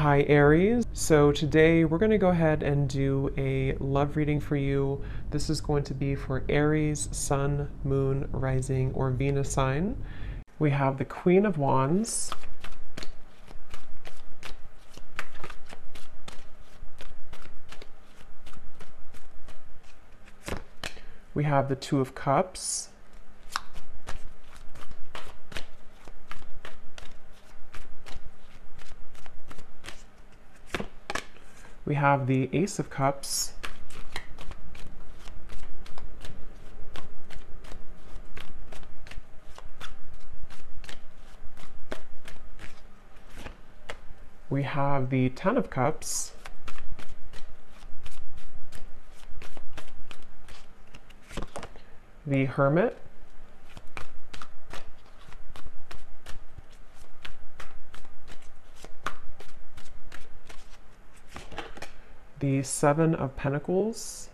Hi Aries. So today we're going to go ahead and do a love reading for you. This is going to be for Aries, Sun, Moon, Rising, or Venus sign. We have the Queen of Wands. We have the Two of Cups. We have the Ace of Cups. We have the Ten of Cups. The Hermit. The Seven of Pentacles.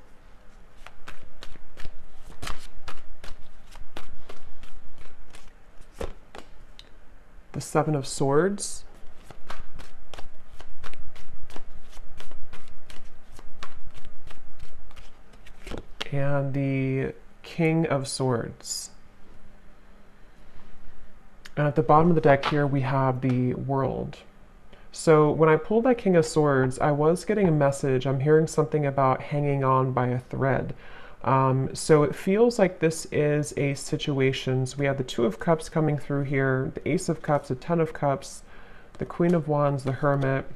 The Seven of Swords. And the King of Swords. And at the bottom of the deck here, we have the World. So when I pulled that King of Swords, I was getting a message. I'm hearing something about hanging on by a thread. Um, so it feels like this is a situation. So we have the Two of Cups coming through here, the Ace of Cups, the Ten of Cups, the Queen of Wands, the Hermit.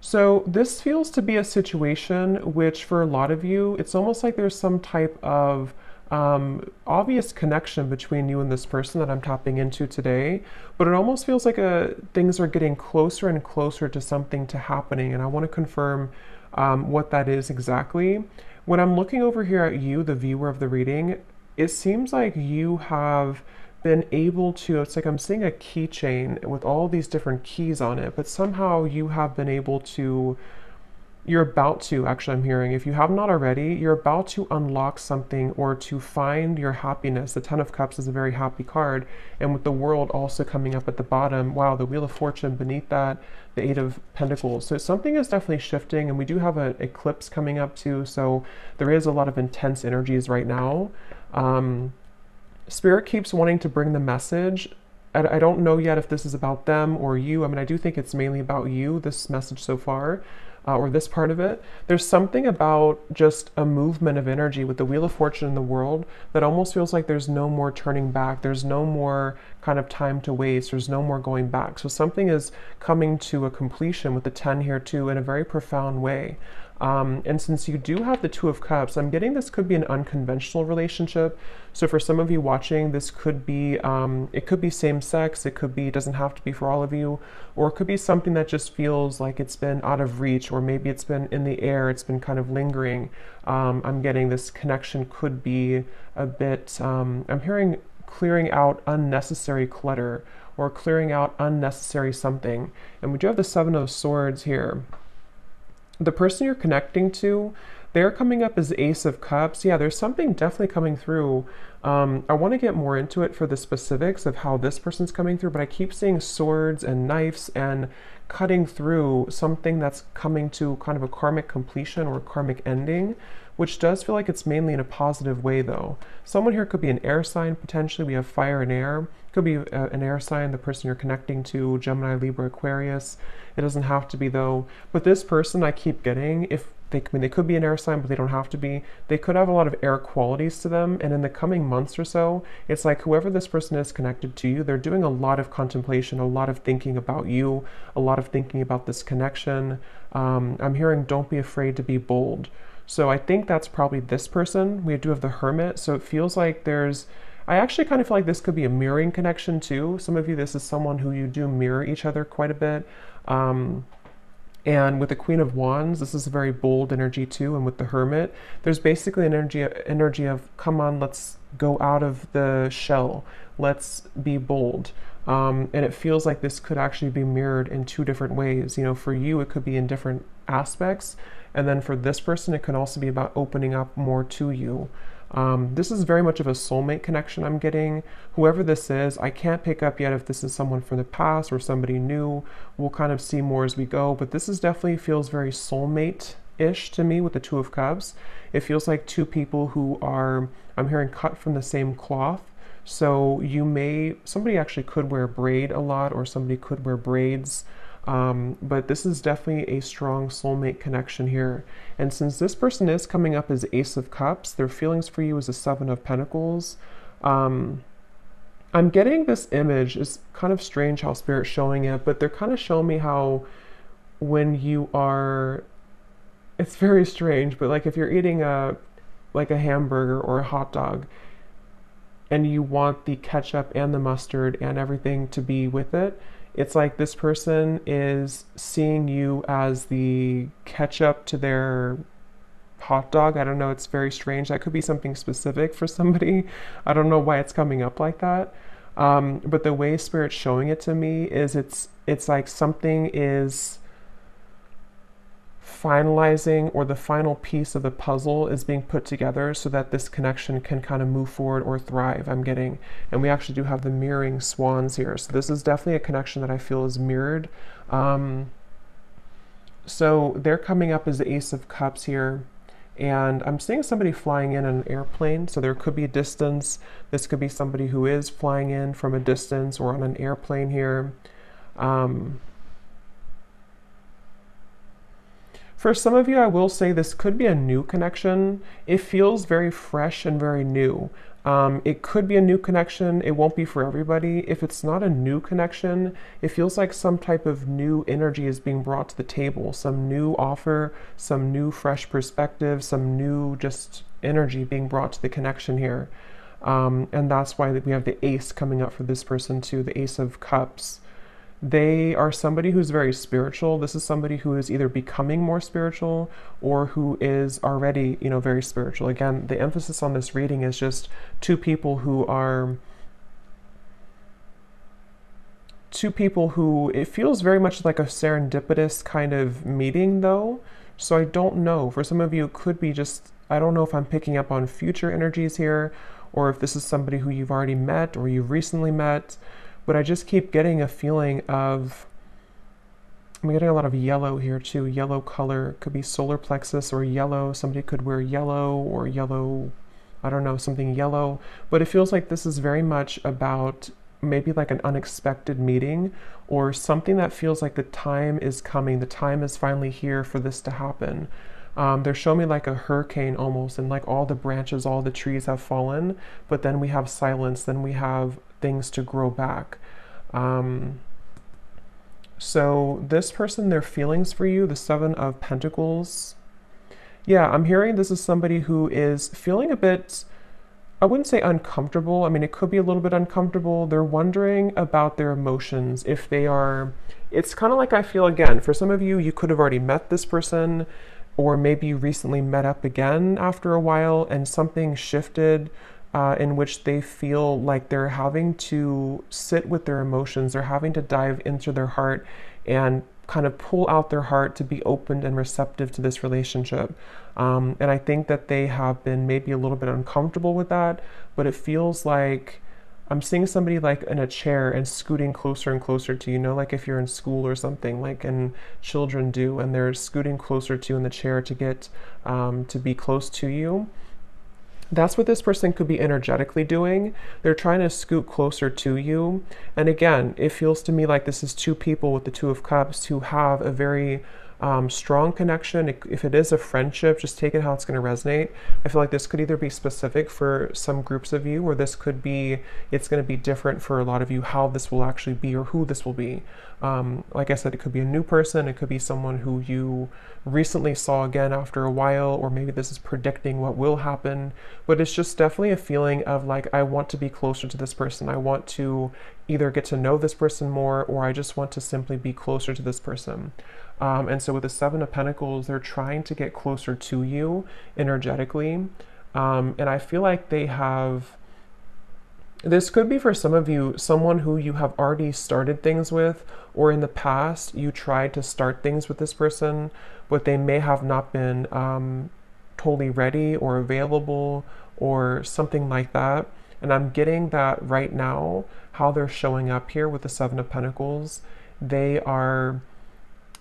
So this feels to be a situation which for a lot of you, it's almost like there's some type of um, obvious connection between you and this person that I'm tapping into today, but it almost feels like a, things are getting closer and closer to something to happening, and I want to confirm um, what that is exactly. When I'm looking over here at you, the viewer of the reading, it seems like you have been able to, it's like I'm seeing a keychain with all these different keys on it, but somehow you have been able to you're about to, actually, I'm hearing, if you have not already, you're about to unlock something or to find your happiness. The Ten of Cups is a very happy card. And with the world also coming up at the bottom, wow, the Wheel of Fortune beneath that, the Eight of Pentacles. So something is definitely shifting. And we do have an eclipse coming up too. So there is a lot of intense energies right now. Um, Spirit keeps wanting to bring the message I don't know yet if this is about them or you. I mean, I do think it's mainly about you, this message so far uh, or this part of it, there's something about just a movement of energy with the Wheel of Fortune in the world that almost feels like there's no more turning back. There's no more kind of time to waste. There's no more going back. So something is coming to a completion with the 10 here too in a very profound way. Um, and since you do have the Two of Cups, I'm getting this could be an unconventional relationship. So for some of you watching, this could be, um, it could be same sex, it could be, it doesn't have to be for all of you, or it could be something that just feels like it's been out of reach, or maybe it's been in the air, it's been kind of lingering. Um, I'm getting this connection could be a bit, um, I'm hearing clearing out unnecessary clutter or clearing out unnecessary something. And we do have the Seven of Swords here the person you're connecting to, they're coming up as Ace of Cups. Yeah, there's something definitely coming through. Um, I want to get more into it for the specifics of how this person's coming through, but I keep seeing swords and knives and cutting through something that's coming to kind of a karmic completion or karmic ending, which does feel like it's mainly in a positive way though. Someone here could be an air sign, potentially. We have fire and air. Could be a, uh, an air sign, the person you're connecting to, Gemini, Libra, Aquarius. It doesn't have to be though. But this person I keep getting, if they, I mean, they could be an air sign, but they don't have to be. They could have a lot of air qualities to them. And in the coming months or so, it's like whoever this person is connected to you, they're doing a lot of contemplation, a lot of thinking about you, a lot of thinking about this connection. Um, I'm hearing don't be afraid to be bold. So I think that's probably this person. We do have the hermit. So it feels like there's I actually kind of feel like this could be a mirroring connection too. Some of you, this is someone who you do mirror each other quite a bit. Um, and with the Queen of Wands, this is a very bold energy too. And with the Hermit, there's basically an energy, energy of, come on, let's go out of the shell. Let's be bold. Um, and it feels like this could actually be mirrored in two different ways. You know, for you, it could be in different aspects. And then for this person, it could also be about opening up more to you. Um, this is very much of a soulmate connection I'm getting. Whoever this is, I can't pick up yet if this is someone from the past or somebody new. We'll kind of see more as we go, but this is definitely feels very soulmate ish to me with the Two of Cups. It feels like two people who are, I'm hearing, cut from the same cloth. So you may, somebody actually could wear braid a lot, or somebody could wear braids. Um, but this is definitely a strong soulmate connection here. And since this person is coming up as Ace of Cups, their feelings for you is a Seven of Pentacles. Um, I'm getting this image. It's kind of strange how Spirit's showing it, but they're kind of showing me how when you are, it's very strange, but like if you're eating a, like a hamburger or a hot dog, and you want the ketchup and the mustard and everything to be with it, it's like this person is seeing you as the ketchup to their hot dog. I don't know, it's very strange. That could be something specific for somebody. I don't know why it's coming up like that. Um, but the way spirit's showing it to me is it's it's like something is finalizing or the final piece of the puzzle is being put together so that this connection can kind of move forward or thrive. I'm getting, and we actually do have the mirroring swans here. So this is definitely a connection that I feel is mirrored. Um, so they're coming up as the Ace of Cups here. And I'm seeing somebody flying in an airplane. So there could be a distance. This could be somebody who is flying in from a distance or on an airplane here. Um, For some of you, I will say this could be a new connection. It feels very fresh and very new. Um, it could be a new connection. It won't be for everybody. If it's not a new connection, it feels like some type of new energy is being brought to the table, some new offer, some new fresh perspective, some new just energy being brought to the connection here. Um, and that's why we have the ace coming up for this person too, the ace of cups they are somebody who's very spiritual. This is somebody who is either becoming more spiritual or who is already, you know, very spiritual. Again, the emphasis on this reading is just two people who are two people who it feels very much like a serendipitous kind of meeting though. So I don't know. For some of you it could be just I don't know if I'm picking up on future energies here or if this is somebody who you've already met or you've recently met but I just keep getting a feeling of I'm getting a lot of yellow here too. Yellow color could be solar plexus or yellow. Somebody could wear yellow or yellow, I don't know, something yellow. But it feels like this is very much about maybe like an unexpected meeting or something that feels like the time is coming. The time is finally here for this to happen. Um, they're showing me like a hurricane almost, and like all the branches, all the trees have fallen, but then we have silence, then we have things to grow back. Um, so this person, their feelings for you, the Seven of Pentacles. Yeah, I'm hearing this is somebody who is feeling a bit, I wouldn't say uncomfortable. I mean, it could be a little bit uncomfortable. They're wondering about their emotions, if they are, it's kind of like I feel again, for some of you, you could have already met this person, or maybe you recently met up again after a while and something shifted uh, in which they feel like they're having to sit with their emotions, they're having to dive into their heart and kind of pull out their heart to be open and receptive to this relationship. Um, and I think that they have been maybe a little bit uncomfortable with that, but it feels like I'm seeing somebody like in a chair and scooting closer and closer to you know like if you're in school or something like and children do and they're scooting closer to you in the chair to get um, to be close to you that's what this person could be energetically doing. They're trying to scoot closer to you. And again, it feels to me like this is two people with the Two of Cups who have a very um, strong connection. If it is a friendship, just take it how it's going to resonate. I feel like this could either be specific for some groups of you, or this could be, it's going to be different for a lot of you how this will actually be or who this will be. Um, like I said, it could be a new person, it could be someone who you recently saw again after a while, or maybe this is predicting what will happen. But it's just definitely a feeling of like, I want to be closer to this person. I want to either get to know this person more, or I just want to simply be closer to this person. Um, and so with the Seven of Pentacles, they're trying to get closer to you energetically. Um, and I feel like they have. This could be for some of you someone who you have already started things with, or in the past you tried to start things with this person, but they may have not been um, totally ready or available or something like that. And I'm getting that right now, how they're showing up here with the Seven of Pentacles. They are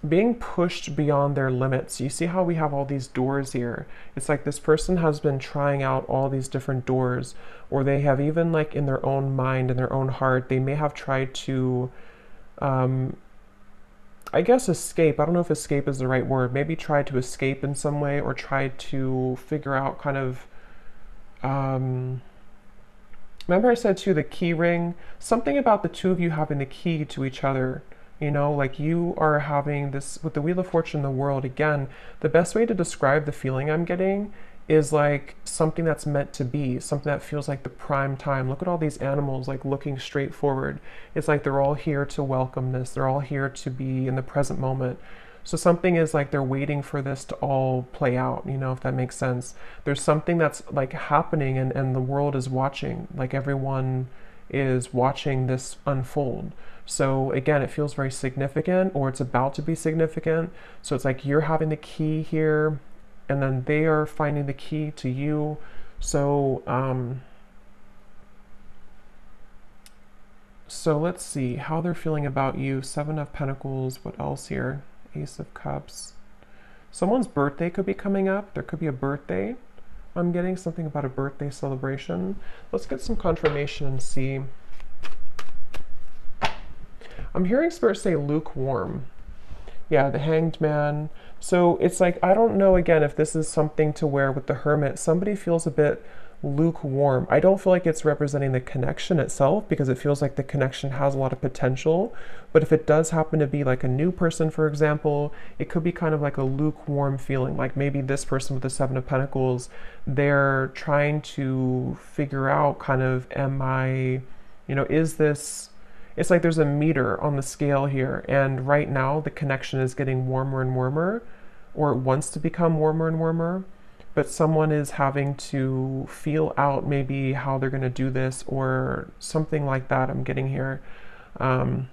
being pushed beyond their limits. You see how we have all these doors here? It's like this person has been trying out all these different doors, or they have even, like, in their own mind, in their own heart, they may have tried to, um, I guess, escape. I don't know if escape is the right word. Maybe try to escape in some way, or try to figure out kind of. Um, remember, I said to the key ring? Something about the two of you having the key to each other you know, like you are having this with the Wheel of Fortune, the world again. The best way to describe the feeling I'm getting is like something that's meant to be, something that feels like the prime time. Look at all these animals like looking straight forward. It's like they're all here to welcome this, they're all here to be in the present moment. So something is like they're waiting for this to all play out, you know, if that makes sense. There's something that's like happening and, and the world is watching, like everyone is watching this unfold. So again, it feels very significant or it's about to be significant. So it's like you're having the key here and then they are finding the key to you. So, um, so let's see how they're feeling about you. Seven of Pentacles. What else here? Ace of Cups. Someone's birthday could be coming up. There could be a birthday. I'm getting something about a birthday celebration. Let's get some confirmation and see I'm hearing Spirit say lukewarm. Yeah, the hanged man. So it's like, I don't know again if this is something to where with the hermit, somebody feels a bit lukewarm. I don't feel like it's representing the connection itself because it feels like the connection has a lot of potential. But if it does happen to be like a new person, for example, it could be kind of like a lukewarm feeling. Like maybe this person with the Seven of Pentacles, they're trying to figure out kind of, am I, you know, is this it's like there's a meter on the scale here, and right now the connection is getting warmer and warmer, or it wants to become warmer and warmer, but someone is having to feel out maybe how they're going to do this or something like that. I'm getting here. Um,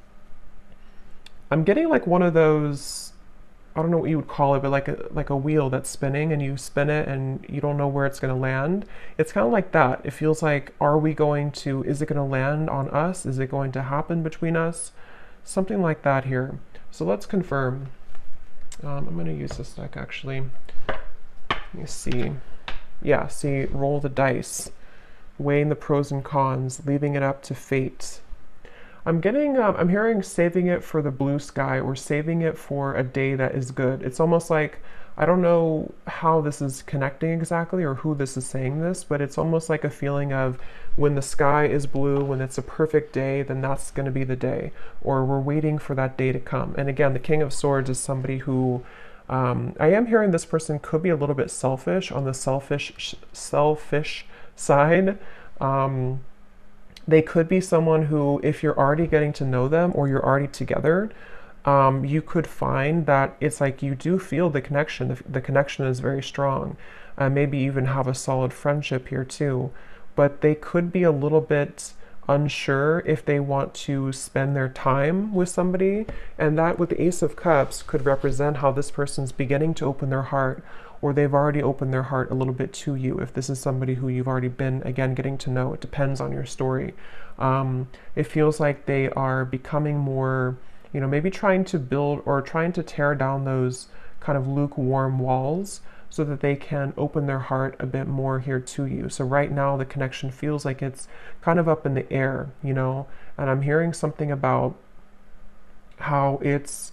I'm getting like one of those I don't know what you would call it, but like a like a wheel that's spinning and you spin it and you don't know where it's going to land. It's kind of like that. It feels like are we going to is it going to land on us? Is it going to happen between us? Something like that here. So let's confirm. Um, I'm going to use this deck actually. See. Yeah, see, roll the dice, weighing the pros and cons, leaving it up to fate. I'm getting, um, I'm hearing saving it for the blue sky or saving it for a day that is good. It's almost like, I don't know how this is connecting exactly or who this is saying this, but it's almost like a feeling of when the sky is blue, when it's a perfect day, then that's going to be the day. Or we're waiting for that day to come. And again, the King of Swords is somebody who um, I am hearing this person could be a little bit selfish on the selfish selfish side. Um, they could be someone who, if you're already getting to know them or you're already together, um, you could find that it's like you do feel the connection. The, the connection is very strong. Uh, maybe even have a solid friendship here too. But they could be a little bit unsure if they want to spend their time with somebody. And that, with the Ace of Cups, could represent how this person's beginning to open their heart or they've already opened their heart a little bit to you. If this is somebody who you've already been, again, getting to know, it depends on your story. Um, it feels like they are becoming more, you know, maybe trying to build or trying to tear down those kind of lukewarm walls so that they can open their heart a bit more here to you. So right now the connection feels like it's kind of up in the air, you know, and I'm hearing something about how it's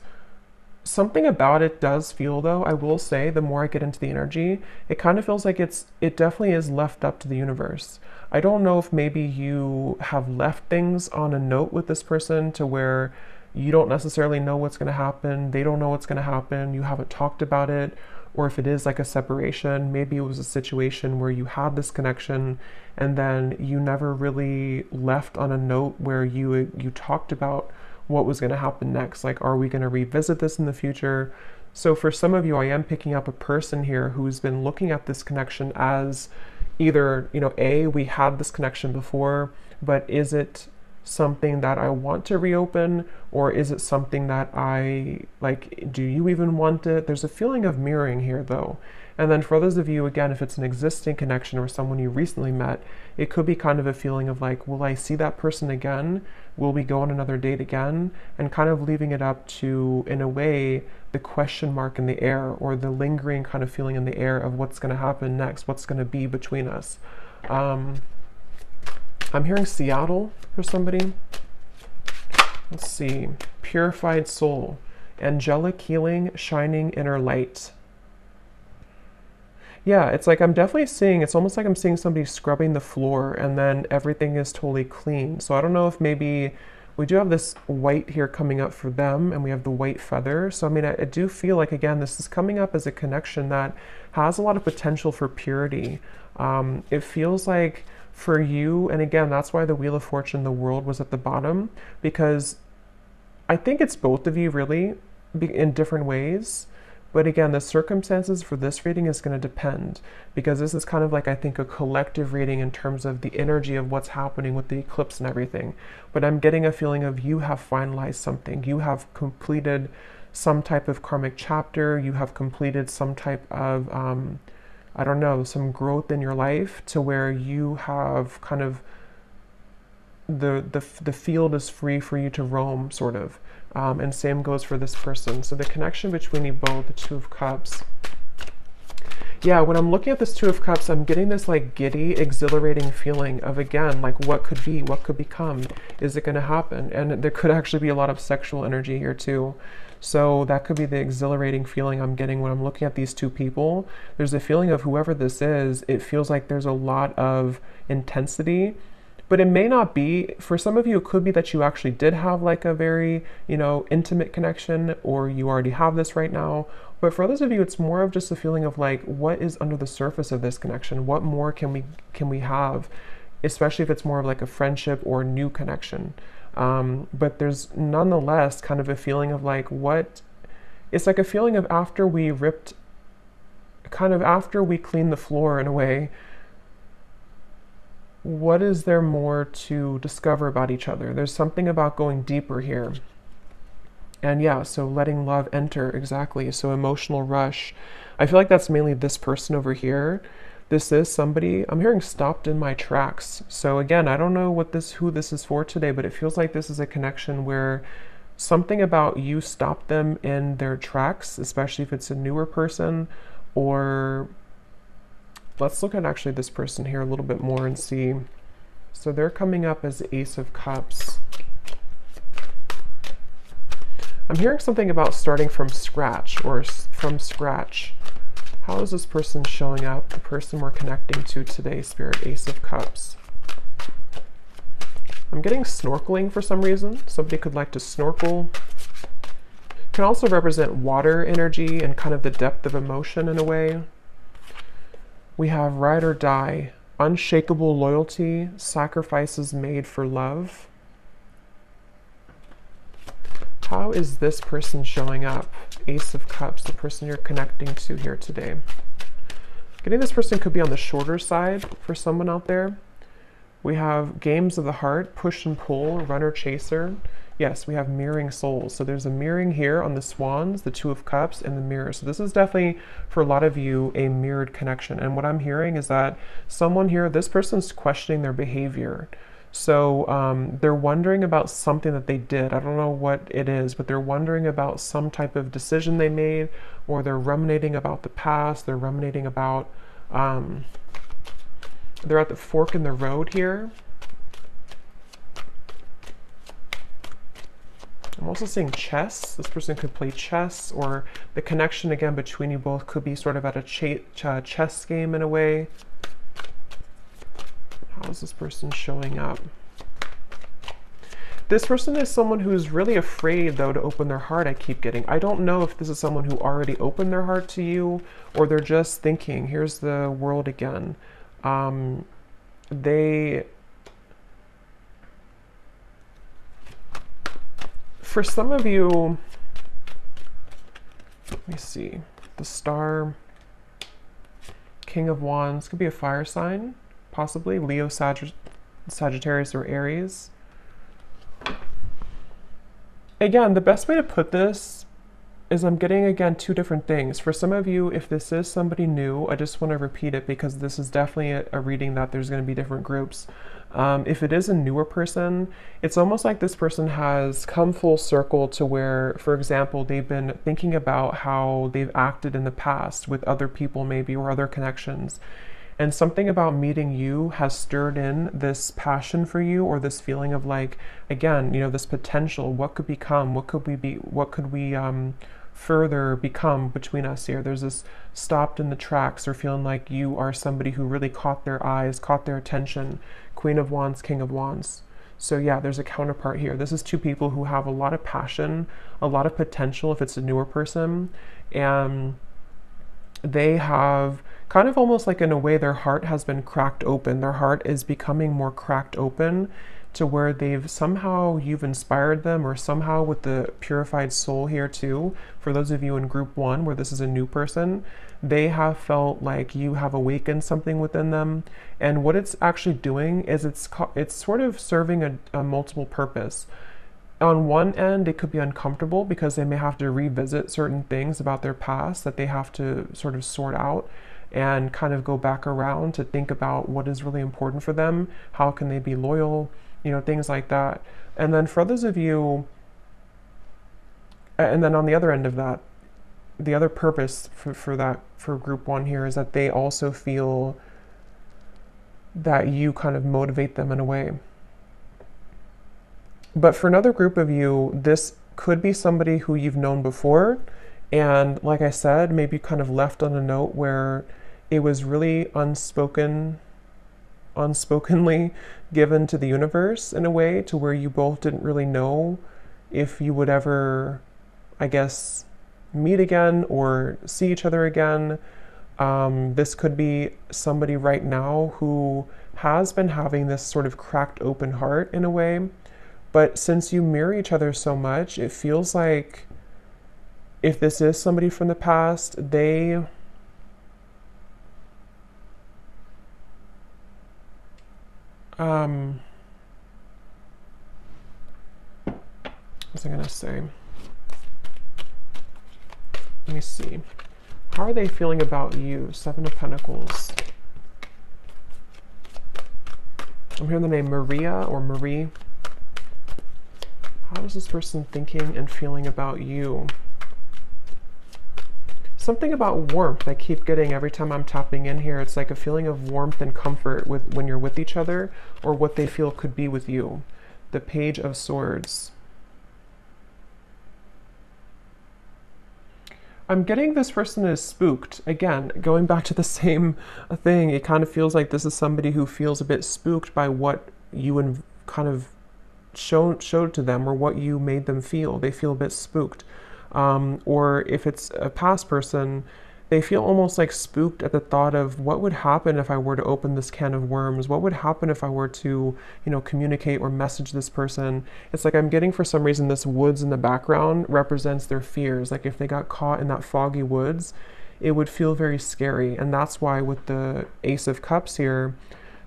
something about it does feel though i will say the more i get into the energy it kind of feels like it's it definitely is left up to the universe i don't know if maybe you have left things on a note with this person to where you don't necessarily know what's going to happen they don't know what's going to happen you haven't talked about it or if it is like a separation maybe it was a situation where you had this connection and then you never really left on a note where you you talked about what was going to happen next. Like, are we going to revisit this in the future? So, for some of you, I am picking up a person here who's been looking at this connection as either, you know, A, we had this connection before, but is it something that I want to reopen or is it something that I like do you even want it? There's a feeling of mirroring here though. And then for others of you, again, if it's an existing connection or someone you recently met, it could be kind of a feeling of like, will I see that person again? Will we go on another date again? And kind of leaving it up to, in a way, the question mark in the air or the lingering kind of feeling in the air of what's going to happen next, what's going to be between us. Um, I'm hearing Seattle for somebody. Let's see. Purified soul, angelic healing, shining inner light yeah, it's like I'm definitely seeing, it's almost like I'm seeing somebody scrubbing the floor and then everything is totally clean. So I don't know if maybe we do have this white here coming up for them and we have the white feather. So I mean, I, I do feel like, again, this is coming up as a connection that has a lot of potential for purity. Um, it feels like for you, and again, that's why the Wheel of Fortune, the world was at the bottom, because I think it's both of you really in different ways. But again, the circumstances for this reading is going to depend because this is kind of like, I think, a collective reading in terms of the energy of what's happening with the eclipse and everything. But I'm getting a feeling of you have finalized something, you have completed some type of karmic chapter, you have completed some type of, um, I don't know, some growth in your life to where you have kind of the, the, the field is free for you to roam, sort of. Um, and same goes for this person. So the connection between you both, the Two of Cups. Yeah, when I'm looking at this Two of Cups, I'm getting this like giddy, exhilarating feeling of again, like what could be, what could become, is it going to happen? And there could actually be a lot of sexual energy here too. So that could be the exhilarating feeling I'm getting when I'm looking at these two people. There's a feeling of whoever this is, it feels like there's a lot of intensity. But it may not be. For some of you it could be that you actually did have like a very you know intimate connection or you already have this right now. But for others of you it's more of just a feeling of like what is under the surface of this connection? What more can we can we have? Especially if it's more of like a friendship or new connection um, but there's nonetheless kind of a feeling of like what it's like a feeling of after we ripped kind of after we clean the floor in a way what is there more to discover about each other? There's something about going deeper here. And yeah, so letting love enter, exactly. So emotional rush. I feel like that's mainly this person over here. This is somebody I'm hearing stopped in my tracks. So again, I don't know what this who this is for today, but it feels like this is a connection where something about you stopped them in their tracks, especially if it's a newer person or Let's look at actually this person here a little bit more and see. So they're coming up as Ace of Cups. I'm hearing something about starting from scratch or from scratch. How is this person showing up? The person we're connecting to today, Spirit Ace of Cups. I'm getting snorkeling for some reason. Somebody could like to snorkel. Can also represent water energy and kind of the depth of emotion in a way we have ride or die, unshakable loyalty, sacrifices made for love. How is this person showing up? Ace of Cups, the person you're connecting to here today. Getting this person could be on the shorter side for someone out there. We have games of the heart, push and pull, runner chaser. Yes, we have mirroring souls. So there's a mirroring here on the swans, the two of cups, and the mirror. So this is definitely, for a lot of you, a mirrored connection. And what I'm hearing is that someone here, this person's questioning their behavior. So um, they're wondering about something that they did. I don't know what it is, but they're wondering about some type of decision they made, or they're ruminating about the past. They're ruminating about, um, they're at the fork in the road here. I'm also seeing chess. This person could play chess, or the connection again between you both could be sort of at a ch ch chess game in a way. How is this person showing up? This person is someone who's really afraid, though, to open their heart, I keep getting. I don't know if this is someone who already opened their heart to you, or they're just thinking, here's the world again. Um, they for some of you, let me see, the star, King of Wands, could be a fire sign, possibly, Leo, Sagitt Sagittarius, or Aries. again, the best way to put this is I'm getting again two different things. For some of you, if this is somebody new, I just want to repeat it because this is definitely a, a reading that there's going to be different groups. Um, if it is a newer person, it's almost like this person has come full circle to where, for example, they've been thinking about how they've acted in the past with other people, maybe, or other connections. And something about meeting you has stirred in this passion for you or this feeling of like, again, you know, this potential. What could become? What could we be? What could we um, further become between us here? There's this stopped in the tracks or feeling like you are somebody who really caught their eyes, caught their attention Queen of Wands, King of Wands. So yeah, there's a counterpart here. This is two people who have a lot of passion, a lot of potential if it's a newer person, and they have kind of almost like in a way their heart has been cracked open. Their heart is becoming more cracked open to where they've somehow you've inspired them or somehow with the purified soul here too. For those of you in group 1 where this is a new person, they have felt like you have awakened something within them. And what it's actually doing is it's it's sort of serving a, a multiple purpose. On one end, it could be uncomfortable because they may have to revisit certain things about their past that they have to sort of sort out and kind of go back around to think about what is really important for them, how can they be loyal, you know, things like that. And then for others of you, and then on the other end of that, the other purpose for, for that for group one here is that they also feel that you kind of motivate them in a way. But for another group of you, this could be somebody who you've known before. And like I said, maybe kind of left on a note where it was really unspoken, unspokenly given to the universe in a way to where you both didn't really know if you would ever, I guess, meet again or see each other again. Um, this could be somebody right now who has been having this sort of cracked open heart in a way. But since you mirror each other so much, it feels like if this is somebody from the past, they. Um, what was I going to say? Let me see. How are they feeling about you? Seven of Pentacles. I'm hearing the name Maria or Marie. How is this person thinking and feeling about you? Something about warmth I keep getting every time I'm tapping in here. It's like a feeling of warmth and comfort with when you're with each other or what they feel could be with you. The Page of Swords. I'm getting this person is spooked. Again, going back to the same thing, it kind of feels like this is somebody who feels a bit spooked by what you kind of showed showed to them or what you made them feel. They feel a bit spooked. Um, or if it's a past person, they feel almost like spooked at the thought of what would happen if I were to open this can of worms? What would happen if I were to, you know, communicate or message this person? It's like I'm getting for some reason this woods in the background represents their fears. Like if they got caught in that foggy woods, it would feel very scary. And that's why with the Ace of Cups here,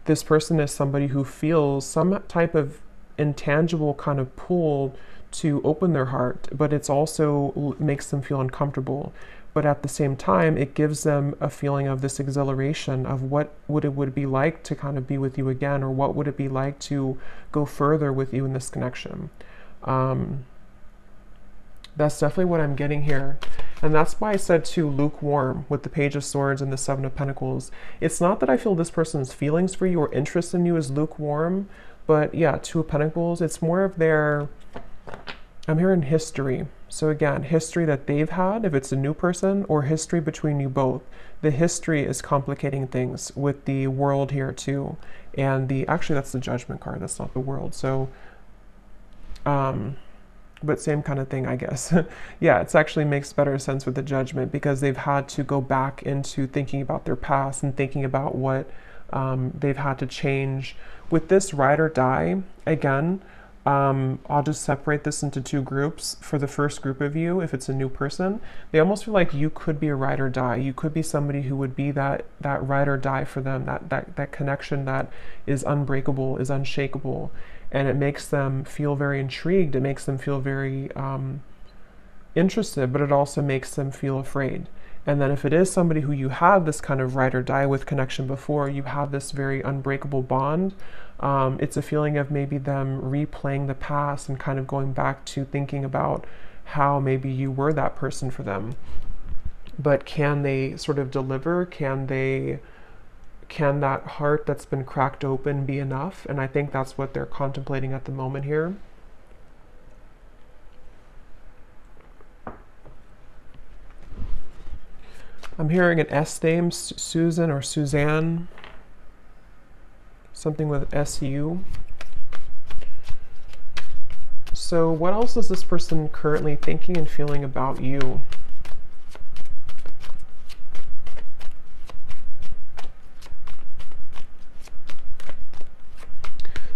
this person is somebody who feels some type of intangible kind of pull to open their heart, but it's also makes them feel uncomfortable. But at the same time it gives them a feeling of this exhilaration of what would it would be like to kind of be with you again or what would it be like to go further with you in this connection. Um, that's definitely what i'm getting here. And that's why i said to lukewarm with the page of swords and the seven of pentacles. It's not that i feel this person's feelings for you or interest in you is lukewarm but yeah two of pentacles it's more of their i'm hearing history so again, history that they've had, if it's a new person, or history between you both. The history is complicating things with the world here too. And the, actually that's the judgment card, that's not the world. So, um, but same kind of thing, I guess. yeah, it actually makes better sense with the judgment because they've had to go back into thinking about their past and thinking about what um, they've had to change. With this ride or die, again, um, I'll just separate this into two groups. For the first group of you, if it's a new person, they almost feel like you could be a ride or die. You could be somebody who would be that that ride or die for them, that that that connection that is unbreakable, is unshakable. and it makes them feel very intrigued. It makes them feel very um, interested, but it also makes them feel afraid. And then if it is somebody who you have this kind of ride or die with connection before, you have this very unbreakable bond. Um, it's a feeling of maybe them replaying the past and kind of going back to thinking about how maybe you were that person for them. But can they sort of deliver? Can they can that heart that's been cracked open be enough? And I think that's what they're contemplating at the moment here. I'm hearing an S name, Susan or Suzanne, something with SU. So, what else is this person currently thinking and feeling about you?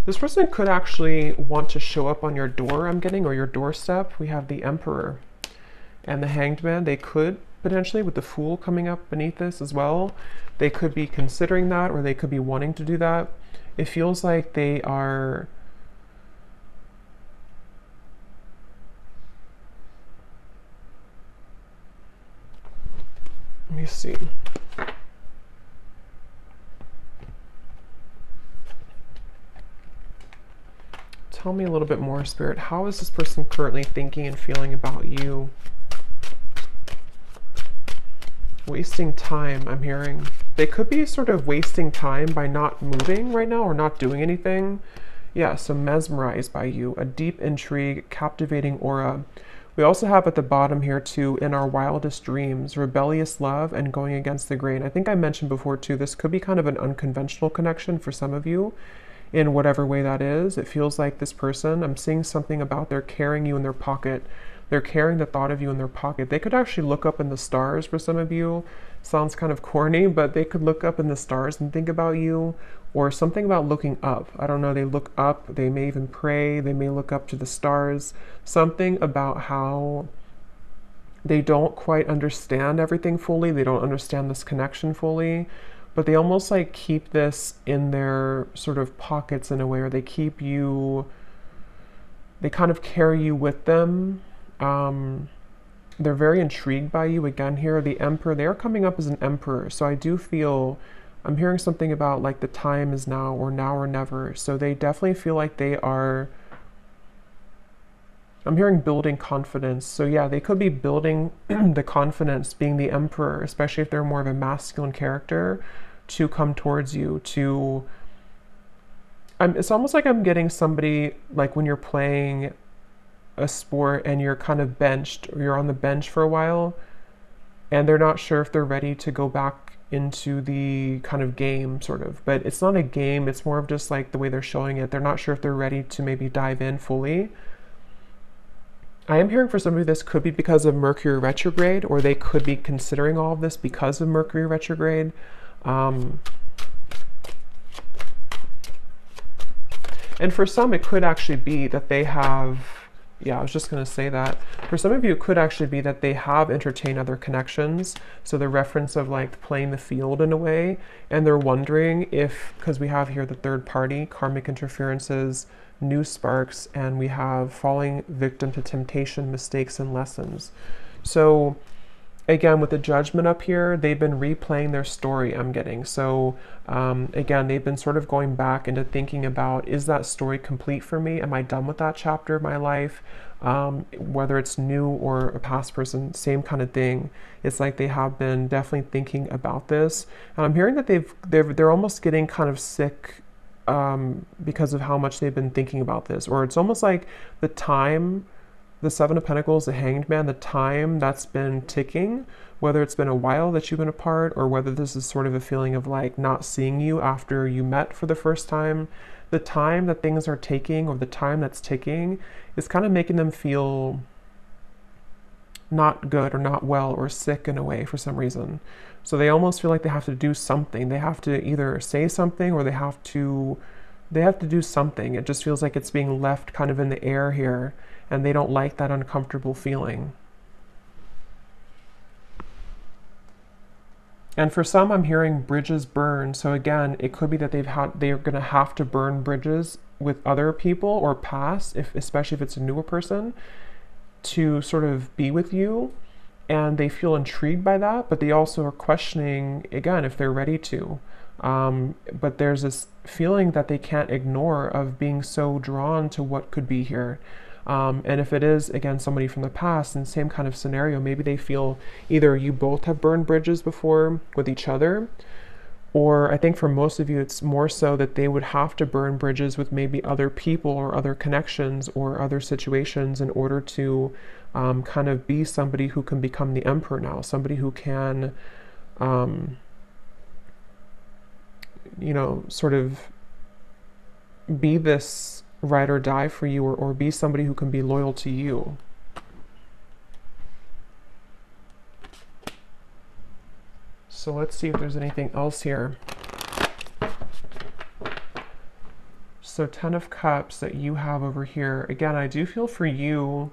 This person could actually want to show up on your door, I'm getting, or your doorstep. We have the Emperor and the Hanged Man. They could potentially, with the Fool coming up beneath this as well, they could be considering that or they could be wanting to do that. It feels like they are. Let me see. Tell me a little bit more, Spirit. How is this person currently thinking and feeling about you? Wasting time, I'm hearing. They could be sort of wasting time by not moving right now or not doing anything. Yeah, so mesmerized by you, a deep intrigue, captivating aura. We also have at the bottom here too, in our wildest dreams, rebellious love and going against the grain. I think I mentioned before too, this could be kind of an unconventional connection for some of you in whatever way that is. It feels like this person, I'm seeing something about they're carrying you in their pocket. They're carrying the thought of you in their pocket. They could actually look up in the stars for some of you. Sounds kind of corny, but they could look up in the stars and think about you, or something about looking up. I don't know, they look up, they may even pray, they may look up to the stars. Something about how they don't quite understand everything fully, they don't understand this connection fully but they almost like keep this in their sort of pockets in a way, or they keep you, they kind of carry you with them. Um, they're very intrigued by you. Again, here, the emperor, they are coming up as an emperor. So I do feel, I'm hearing something about like the time is now or now or never. So they definitely feel like they are. I'm hearing building confidence. So, yeah, they could be building the confidence, being the emperor, especially if they're more of a masculine character to come towards you to I'm, it's almost like I'm getting somebody like when you're playing a sport and you're kind of benched or you're on the bench for a while and they're not sure if they're ready to go back into the kind of game sort of. But it's not a game it's more of just like the way they're showing it. They're not sure if they're ready to maybe dive in fully. I am hearing for some of this could be because of Mercury retrograde, or they could be considering all of this because of Mercury retrograde. Um, and for some, it could actually be that they have, yeah, I was just going to say that. For some of you, it could actually be that they have entertained other connections. So the reference of like playing the field in a way, and they're wondering if, because we have here the third party, karmic interferences, new sparks, and we have falling victim to temptation, mistakes, and lessons. So again with the judgment up here they've been replaying their story i'm getting. So um, again they've been sort of going back into thinking about is that story complete for me? Am i done with that chapter of my life? Um, whether it's new or a past person same kind of thing. It's like they have been definitely thinking about this. And i'm hearing that they've they're, they're almost getting kind of sick um, because of how much they've been thinking about this. Or it's almost like the time the Seven of Pentacles, the Hanged Man, the time that's been ticking, whether it's been a while that you've been apart or whether this is sort of a feeling of like not seeing you after you met for the first time, the time that things are taking or the time that's ticking is kind of making them feel not good or not well or sick in a way for some reason. So they almost feel like they have to do something. They have to either say something or they have to they have to do something. It just feels like it's being left kind of in the air here and they don't like that uncomfortable feeling. And for some, I'm hearing bridges burn. So again, it could be that they've had they're going to have to burn bridges with other people or pass, if especially if it's a newer person, to sort of be with you and they feel intrigued by that, but they also are questioning again if they're ready to. Um, but there's this feeling that they can't ignore of being so drawn to what could be here. Um, and if it is, again, somebody from the past and same kind of scenario, maybe they feel either you both have burned bridges before with each other, or I think for most of you, it's more so that they would have to burn bridges with maybe other people or other connections or other situations in order to um, kind of be somebody who can become the emperor now, somebody who can, um, you know, sort of be this ride or die for you or, or be somebody who can be loyal to you. So let's see if there's anything else here. So 10 of cups that you have over here. Again, I do feel for you,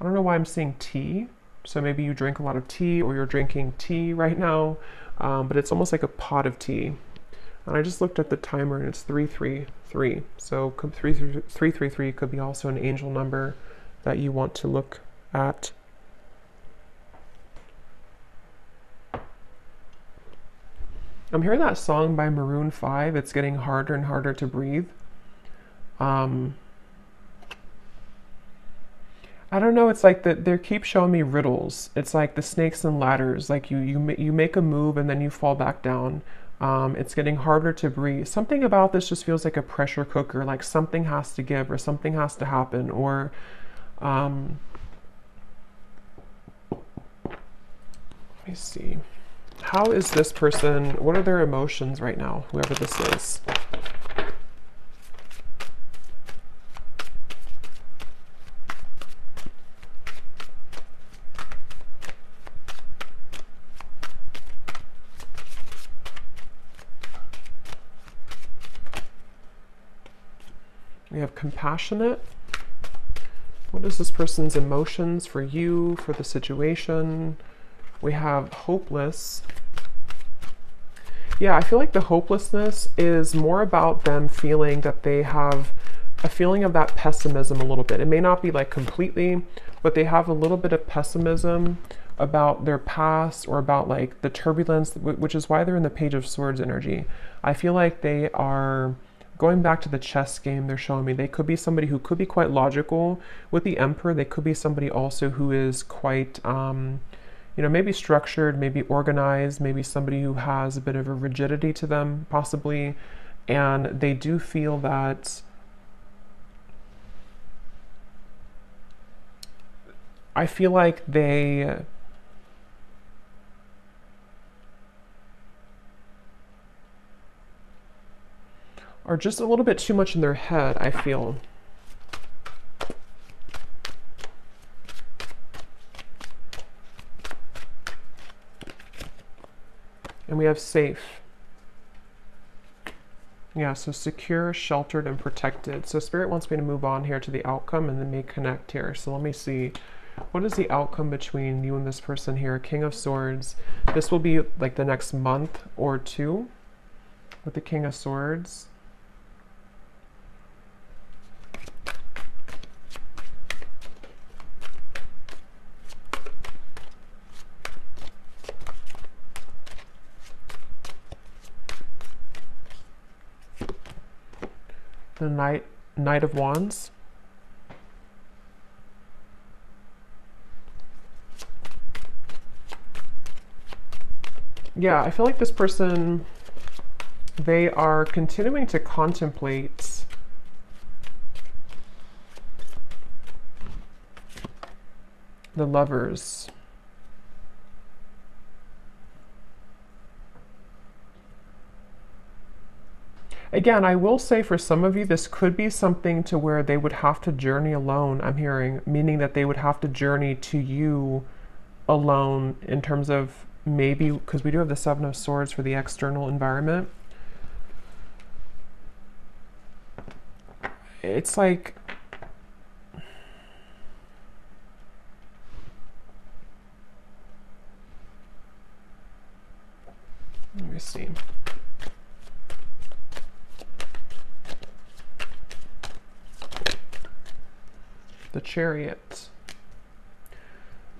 I don't know why I'm seeing tea. So maybe you drink a lot of tea or you're drinking tea right now, um, but it's almost like a pot of tea. And I just looked at the timer and it's 333. So 333 could be also an angel number that you want to look at. I'm hearing that song by Maroon 5. It's getting harder and harder to breathe. Um, I don't know. It's like that. They keep showing me riddles. It's like the snakes and ladders. Like you, you, you make a move and then you fall back down. Um, it's getting harder to breathe. Something about this just feels like a pressure cooker. Like something has to give or something has to happen. Or, um, let me see. How is this person, what are their emotions right now, whoever this is? Compassionate. What is this person's emotions for you, for the situation? We have hopeless. Yeah, I feel like the hopelessness is more about them feeling that they have a feeling of that pessimism a little bit. It may not be like completely, but they have a little bit of pessimism about their past or about like the turbulence, which is why they're in the Page of Swords energy. I feel like they are going back to the chess game they're showing me they could be somebody who could be quite logical with the emperor. They could be somebody also who is quite um, you know, maybe structured, maybe organized, maybe somebody who has a bit of a rigidity to them, possibly, and they do feel that I feel like they are just a little bit too much in their head, I feel. And we have safe. Yeah, so secure, sheltered, and protected. So Spirit wants me to move on here to the outcome and then may connect here. So let me see. What is the outcome between you and this person here? King of Swords. This will be like the next month or two with the King of Swords. The Knight, Knight of Wands. Yeah, I feel like this person, they are continuing to contemplate the lovers. Again, I will say for some of you, this could be something to where they would have to journey alone, I'm hearing, meaning that they would have to journey to you alone in terms of maybe, because we do have the Seven of Swords for the external environment. It's like, let me see. Chariot.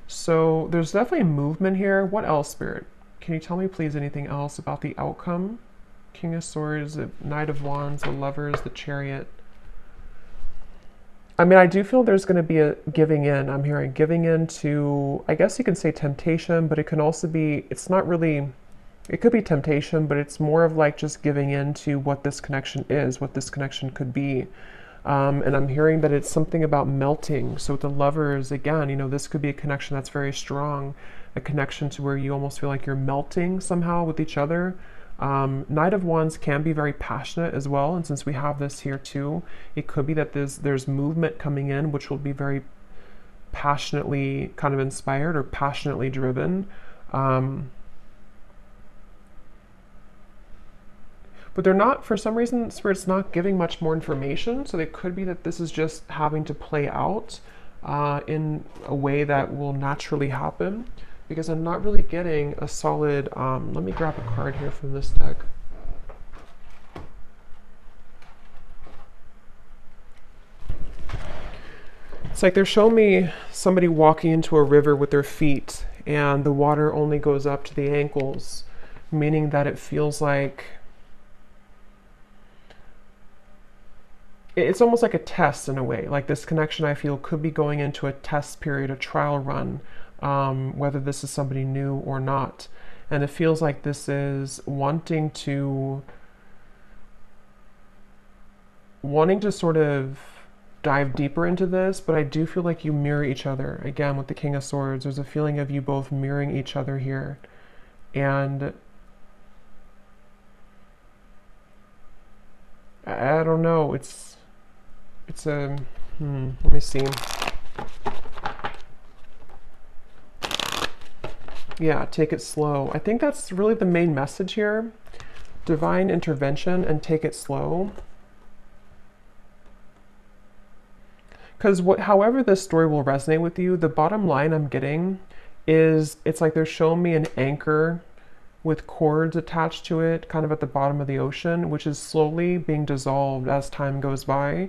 So there's definitely a movement here. What else, Spirit? Can you tell me, please, anything else about the outcome? King of Swords, the Knight of Wands, the Lovers, the Chariot. I mean, I do feel there's going to be a giving in. I'm hearing giving in to, I guess you can say temptation, but it can also be, it's not really, it could be temptation, but it's more of like just giving in to what this connection is, what this connection could be. Um, and I'm hearing that it's something about melting. So with the lovers, again, you know, this could be a connection that's very strong, a connection to where you almost feel like you're melting somehow with each other. Um, Knight of Wands can be very passionate as well, and since we have this here too, it could be that there's there's movement coming in, which will be very passionately kind of inspired or passionately driven. Um, but they're not, for some reason, Spirit's not giving much more information, so it could be that this is just having to play out uh, in a way that will naturally happen because I'm not really getting a solid, um, let me grab a card here from this deck. It's like they're showing me somebody walking into a river with their feet and the water only goes up to the ankles, meaning that it feels like it's almost like a test in a way. Like this connection, I feel, could be going into a test period, a trial run um, whether this is somebody new or not. And it feels like this is wanting to wanting to sort of dive deeper into this, but I do feel like you mirror each other. Again, with the King of Swords, there's a feeling of you both mirroring each other here. And I, I don't know, it's it's a hmm, let me see. Yeah, take it slow. I think that's really the main message here. Divine intervention and take it slow. Because what, however this story will resonate with you, the bottom line I'm getting is it's like they're showing me an anchor with cords attached to it, kind of at the bottom of the ocean, which is slowly being dissolved as time goes by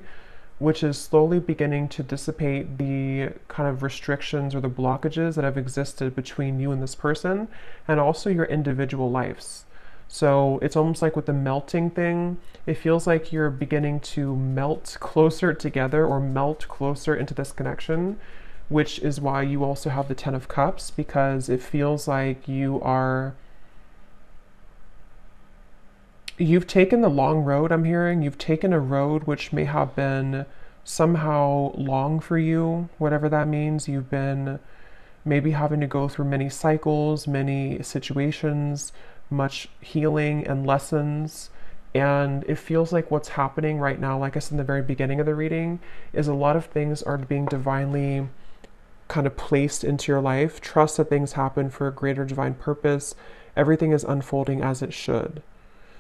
which is slowly beginning to dissipate the kind of restrictions or the blockages that have existed between you and this person and also your individual lives. So it's almost like with the melting thing, it feels like you're beginning to melt closer together or melt closer into this connection, which is why you also have the Ten of Cups because it feels like you are you've taken the long road, I'm hearing. You've taken a road which may have been somehow long for you, whatever that means. You've been maybe having to go through many cycles, many situations, much healing and lessons. And it feels like what's happening right now, like I said in the very beginning of the reading, is a lot of things are being divinely kind of placed into your life. Trust that things happen for a greater divine purpose. Everything is unfolding as it should.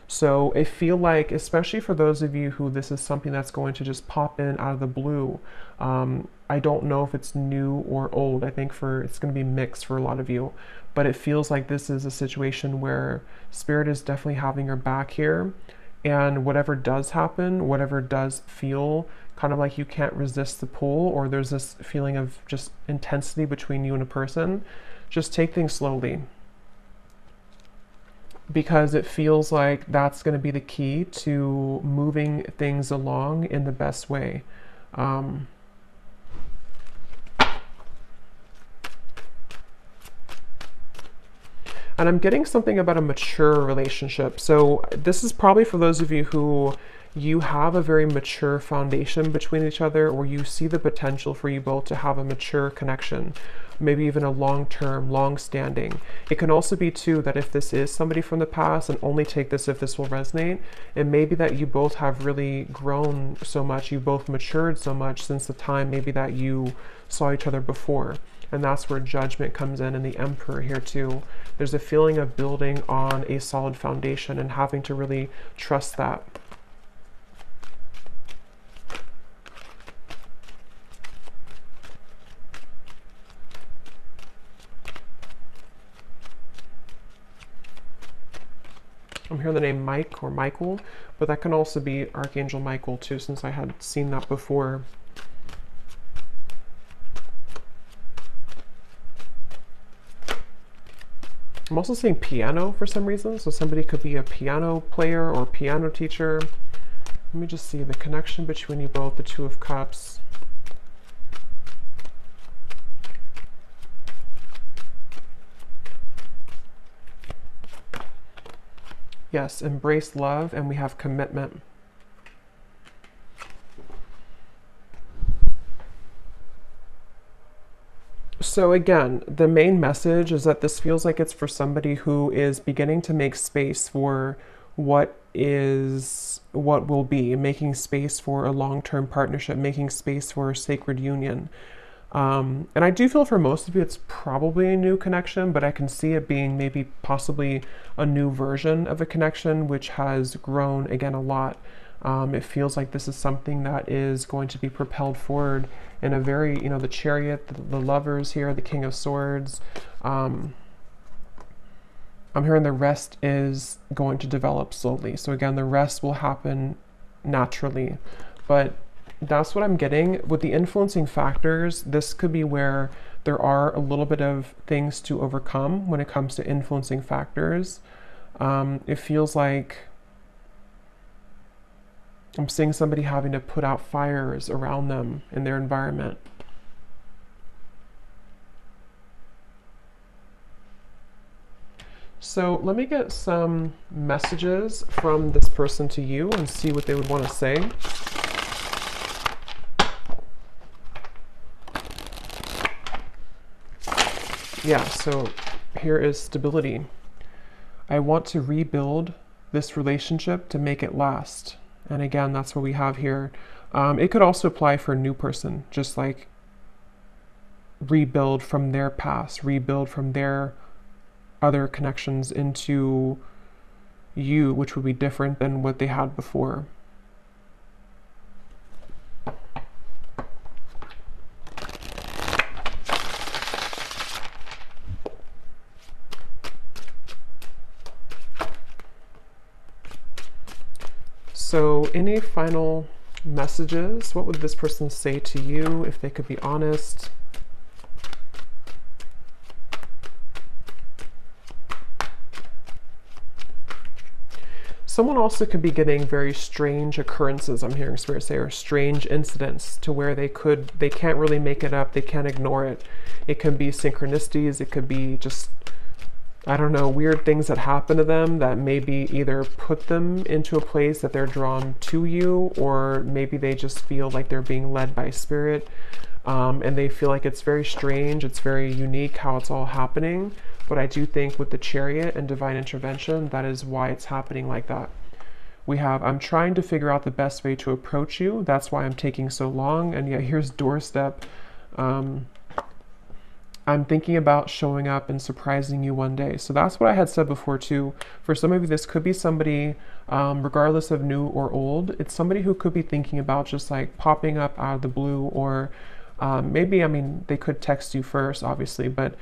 So I feel like, especially for those of you who this is something that's going to just pop in out of the blue, um, I don't know if it's new or old. I think for it's going to be mixed for a lot of you, but it feels like this is a situation where spirit is definitely having your back here, and whatever does happen, whatever does feel kind of like you can't resist the pull, or there's this feeling of just intensity between you and a person, just take things slowly because it feels like that's going to be the key to moving things along in the best way. Um, and I'm getting something about a mature relationship. So this is probably for those of you who you have a very mature foundation between each other or you see the potential for you both to have a mature connection maybe even a long-term long-standing. It can also be too that if this is somebody from the past and only take this if this will resonate it may be that you both have really grown so much you both matured so much since the time maybe that you saw each other before. And that's where judgment comes in and the emperor here too. There's a feeling of building on a solid foundation and having to really trust that I'm hearing the name Mike or Michael, but that can also be Archangel Michael too, since I had seen that before. I'm also seeing piano for some reason, so somebody could be a piano player or piano teacher. Let me just see the connection between you both, the Two of Cups. Yes, embrace love, and we have commitment. So, again, the main message is that this feels like it's for somebody who is beginning to make space for what is what will be, making space for a long term partnership, making space for a sacred union. Um, and I do feel for most of you it's probably a new connection, but I can see it being maybe possibly a new version of a connection which has grown again a lot. Um, it feels like this is something that is going to be propelled forward in a very, you know, the chariot, the, the lovers here, the king of swords. Um, I'm hearing the rest is going to develop slowly. So again, the rest will happen naturally. But that's what I'm getting. With the influencing factors, this could be where there are a little bit of things to overcome when it comes to influencing factors. Um, it feels like I'm seeing somebody having to put out fires around them in their environment. So let me get some messages from this person to you and see what they would want to say. Yeah, so here is stability. I want to rebuild this relationship to make it last. And again, that's what we have here. Um, it could also apply for a new person, just like rebuild from their past, rebuild from their other connections into you, which would be different than what they had before. So, any final messages? What would this person say to you if they could be honest? Someone also could be getting very strange occurrences, I'm hearing Spirit say, or strange incidents to where they could, they can't really make it up, they can't ignore it. It can be synchronicities, it could be just I don't know, weird things that happen to them that maybe either put them into a place that they're drawn to you, or maybe they just feel like they're being led by spirit. Um, and they feel like it's very strange, it's very unique how it's all happening. But I do think with the chariot and divine intervention, that is why it's happening like that. We have, I'm trying to figure out the best way to approach you. That's why I'm taking so long. And yet, here's doorstep. Um, I'm thinking about showing up and surprising you one day. So that's what I had said before, too. For some of you, this could be somebody, um, regardless of new or old, it's somebody who could be thinking about just like popping up out of the blue, or um, maybe, I mean, they could text you first, obviously, but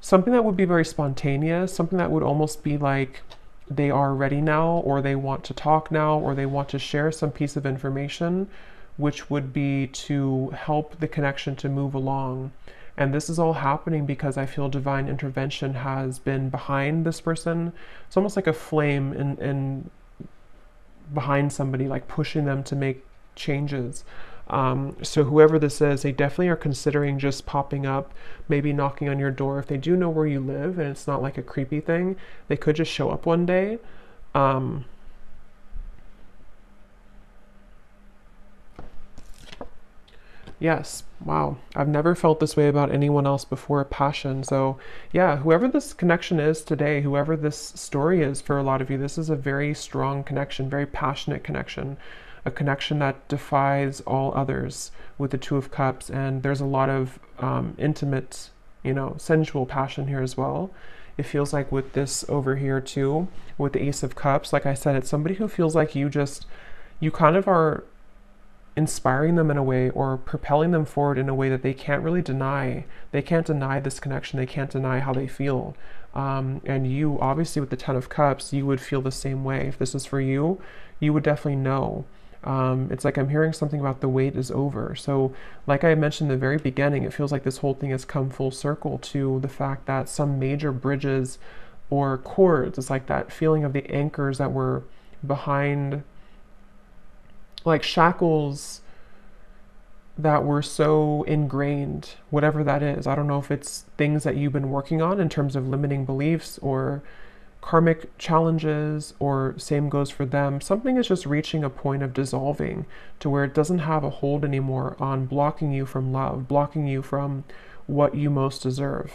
something that would be very spontaneous, something that would almost be like they are ready now, or they want to talk now, or they want to share some piece of information, which would be to help the connection to move along. And this is all happening because I feel divine intervention has been behind this person. It's almost like a flame in, in behind somebody, like pushing them to make changes. Um, so whoever this is, they definitely are considering just popping up, maybe knocking on your door. If they do know where you live and it's not like a creepy thing, they could just show up one day. Um, Yes. Wow. I've never felt this way about anyone else before. Passion. So, yeah, whoever this connection is today, whoever this story is for a lot of you, this is a very strong connection, very passionate connection, a connection that defies all others with the Two of Cups. And there's a lot of um, intimate, you know, sensual passion here as well. It feels like with this over here too, with the Ace of Cups, like I said, it's somebody who feels like you just, you kind of are inspiring them in a way or propelling them forward in a way that they can't really deny. They can't deny this connection. They can't deny how they feel. Um, and you, obviously, with the Ten of Cups, you would feel the same way. If this is for you, you would definitely know. Um, it's like I'm hearing something about the wait is over. So, like I mentioned in the very beginning, it feels like this whole thing has come full circle to the fact that some major bridges or cords, it's like that feeling of the anchors that were behind, like shackles that were so ingrained, whatever that is. I don't know if it's things that you've been working on in terms of limiting beliefs or karmic challenges, or same goes for them. Something is just reaching a point of dissolving to where it doesn't have a hold anymore on blocking you from love, blocking you from what you most deserve.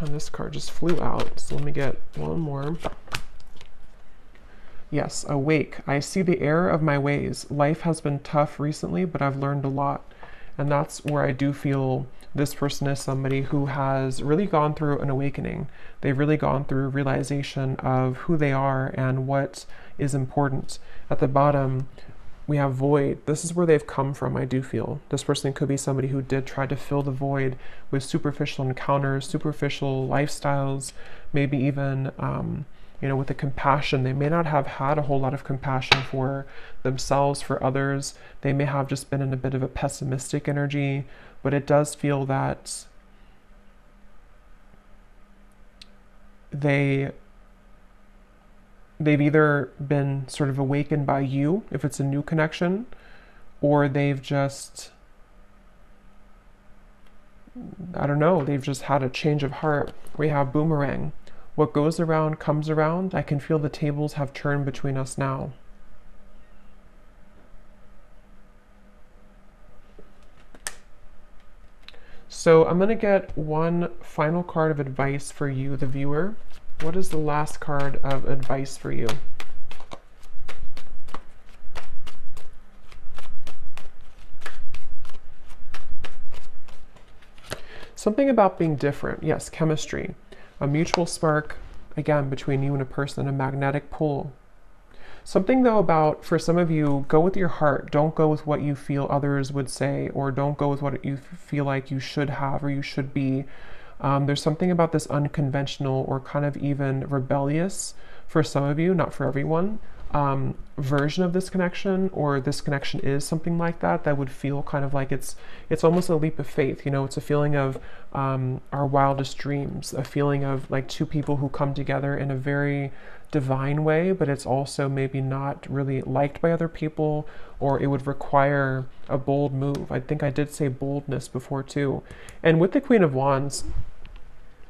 And this card just flew out, so let me get one more. Yes, awake. I see the error of my ways. Life has been tough recently, but I've learned a lot. And that's where I do feel this person is somebody who has really gone through an awakening. They've really gone through realization of who they are and what is important. At the bottom, we have void. This is where they've come from, I do feel. This person could be somebody who did try to fill the void with superficial encounters, superficial lifestyles, maybe even, um, you know, with the compassion. They may not have had a whole lot of compassion for themselves, for others. They may have just been in a bit of a pessimistic energy, but it does feel that they they've either been sort of awakened by you, if it's a new connection, or they've just, I don't know, they've just had a change of heart. We have boomerang. What goes around comes around. I can feel the tables have turned between us now. So I'm going to get one final card of advice for you, the viewer. What is the last card of advice for you? Something about being different. Yes, chemistry. A mutual spark, again, between you and a person, a magnetic pull. Something, though, about for some of you, go with your heart. Don't go with what you feel others would say, or don't go with what you feel like you should have or you should be. Um, there's something about this unconventional or kind of even rebellious for some of you, not for everyone, um, version of this connection, or this connection is something like that, that would feel kind of like it's it's almost a leap of faith. You know, it's a feeling of um, our wildest dreams, a feeling of like two people who come together in a very divine way, but it's also maybe not really liked by other people, or it would require a bold move. I think I did say boldness before too. And with the Queen of Wands,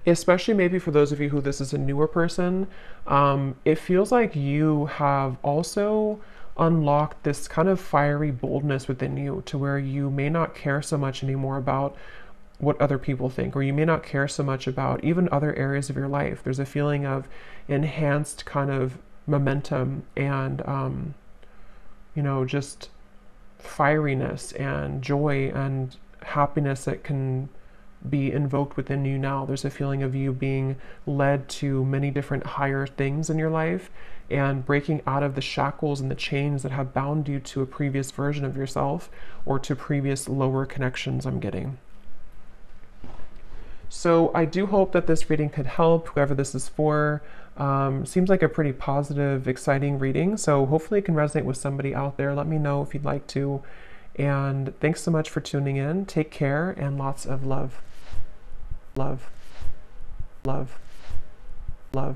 especially maybe for those of you who this is a newer person, um, it feels like you have also unlocked this kind of fiery boldness within you to where you may not care so much anymore about what other people think, or you may not care so much about even other areas of your life. There's a feeling of enhanced kind of momentum and, um, you know, just fieriness and joy and happiness that can be invoked within you now. There's a feeling of you being led to many different higher things in your life and breaking out of the shackles and the chains that have bound you to a previous version of yourself or to previous lower connections I'm getting. So I do hope that this reading could help whoever this is for. Um, seems like a pretty positive, exciting reading. So hopefully it can resonate with somebody out there. Let me know if you'd like to. And thanks so much for tuning in. Take care and lots of love love, love.